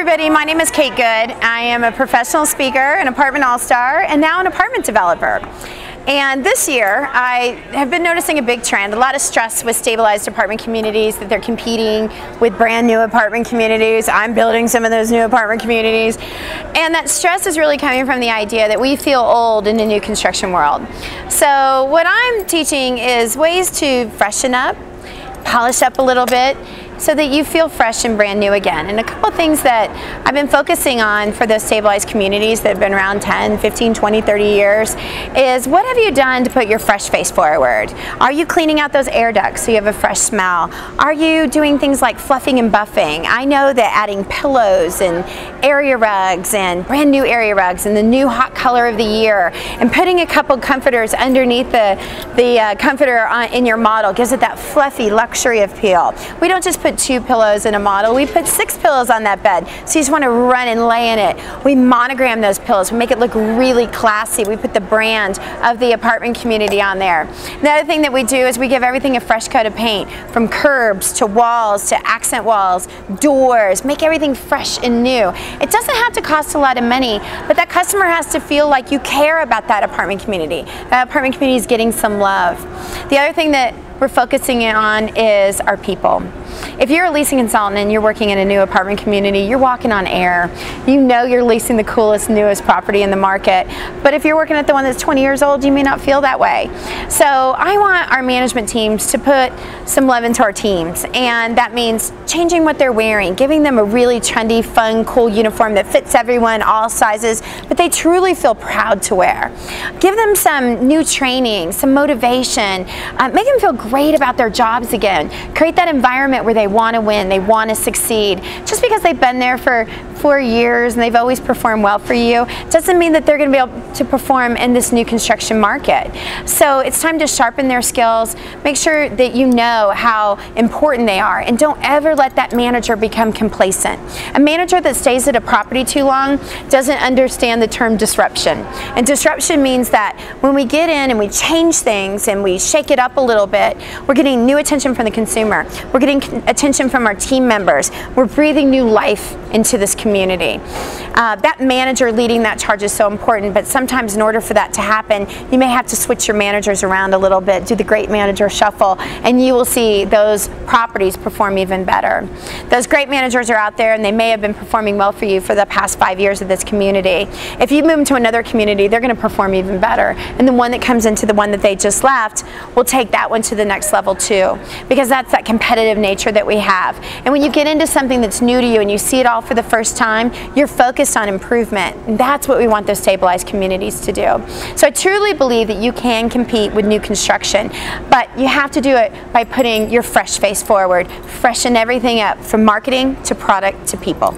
everybody, my name is Kate Good. I am a professional speaker, an apartment all-star, and now an apartment developer. And this year, I have been noticing a big trend, a lot of stress with stabilized apartment communities, that they're competing with brand new apartment communities. I'm building some of those new apartment communities. And that stress is really coming from the idea that we feel old in the new construction world. So what I'm teaching is ways to freshen up, polish up a little bit, so that you feel fresh and brand new again. And a couple things that I've been focusing on for those stabilized communities that have been around 10, 15, 20, 30 years is what have you done to put your fresh face forward? Are you cleaning out those air ducts so you have a fresh smell? Are you doing things like fluffing and buffing? I know that adding pillows and area rugs and brand new area rugs and the new hot color of the year and putting a couple comforters underneath the, the uh, comforter on, in your model gives it that fluffy luxury appeal. We don't just put put two pillows in a model. We put six pillows on that bed. So you just want to run and lay in it. We monogram those pillows. We make it look really classy. We put the brand of the apartment community on there. Another thing that we do is we give everything a fresh coat of paint from curbs to walls to accent walls, doors, make everything fresh and new. It doesn't have to cost a lot of money, but that customer has to feel like you care about that apartment community. That apartment community is getting some love. The other thing that we're focusing on is our people. If you're a leasing consultant and you're working in a new apartment community, you're walking on air. You know you're leasing the coolest, newest property in the market. But if you're working at the one that's 20 years old, you may not feel that way. So I want our management teams to put some love into our teams. And that means changing what they're wearing, giving them a really trendy, fun, cool uniform that fits everyone, all sizes, but they truly feel proud to wear. Give them some new training, some motivation, uh, make them feel great about their jobs again. Create that environment where they want to win, they want to succeed. Just because they've been there for four years and they've always performed well for you doesn't mean that they're going to be able to perform in this new construction market. So it's time to sharpen their skills, make sure that you know how important they are, and don't ever let that manager become complacent. A manager that stays at a property too long doesn't understand the term disruption. And disruption means that when we get in and we change things and we shake it up a little bit, we're getting new attention from the consumer. We're getting attention from our team members. We're breathing new life into this community community. Uh, that manager leading that charge is so important, but sometimes in order for that to happen, you may have to switch your managers around a little bit, do the great manager shuffle, and you will see those properties perform even better. Those great managers are out there and they may have been performing well for you for the past five years of this community. If you move to another community, they're going to perform even better. And the one that comes into the one that they just left will take that one to the next level too, because that's that competitive nature that we have. And when you get into something that's new to you and you see it all for the first time, you're focused on improvement. And that's what we want those stabilized communities to do. So I truly believe that you can compete with new construction, but you have to do it by putting your fresh face forward, freshen everything up from marketing to product to people.